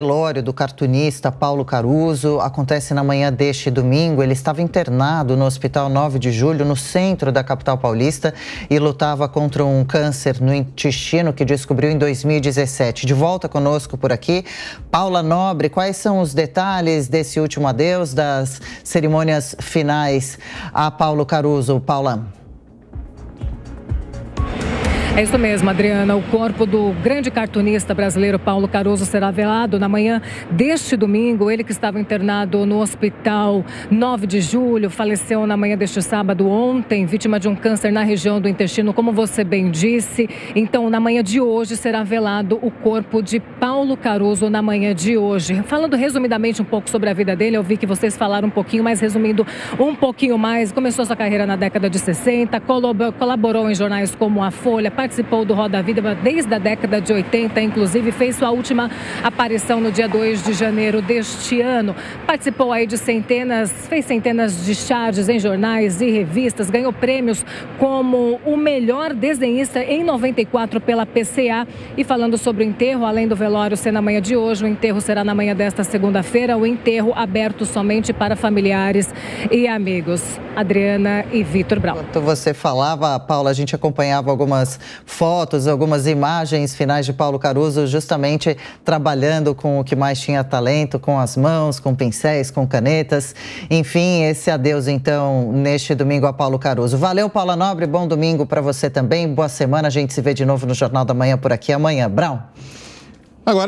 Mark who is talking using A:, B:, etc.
A: velório do cartunista Paulo Caruso acontece na manhã deste domingo. Ele estava internado no Hospital 9 de Julho, no centro da capital paulista, e lutava contra um câncer no intestino que descobriu em 2017. De volta conosco por aqui, Paula Nobre. Quais são os detalhes desse último adeus, das cerimônias finais a Paulo Caruso? Paula.
B: É isso mesmo, Adriana. O corpo do grande cartunista brasileiro Paulo Caruso será velado na manhã deste domingo. Ele que estava internado no hospital 9 de julho, faleceu na manhã deste sábado ontem, vítima de um câncer na região do intestino, como você bem disse. Então, na manhã de hoje será velado o corpo de Paulo Caruso na manhã de hoje. Falando resumidamente um pouco sobre a vida dele, eu vi que vocês falaram um pouquinho, mas resumindo um pouquinho mais, começou sua carreira na década de 60, colaborou em jornais como a Folha, participou do Roda Vida desde a década de 80, inclusive fez sua última aparição no dia 2 de janeiro deste ano. Participou aí de centenas, fez centenas de charges em jornais e revistas, ganhou prêmios como o melhor desenhista em 94 pela PCA. E falando sobre o enterro, além do velório ser na manhã de hoje, o enterro será na manhã desta segunda-feira, o enterro aberto somente para familiares e amigos. Adriana e Vitor Brown.
A: Enquanto você falava, Paula, a gente acompanhava algumas fotos, algumas imagens finais de Paulo Caruso, justamente trabalhando com o que mais tinha talento, com as mãos, com pincéis, com canetas. Enfim, esse adeus então neste domingo a Paulo Caruso. Valeu, Paula Nobre, bom domingo para você também. Boa semana, a gente se vê de novo no Jornal da Manhã por aqui amanhã. Brown.
C: Agora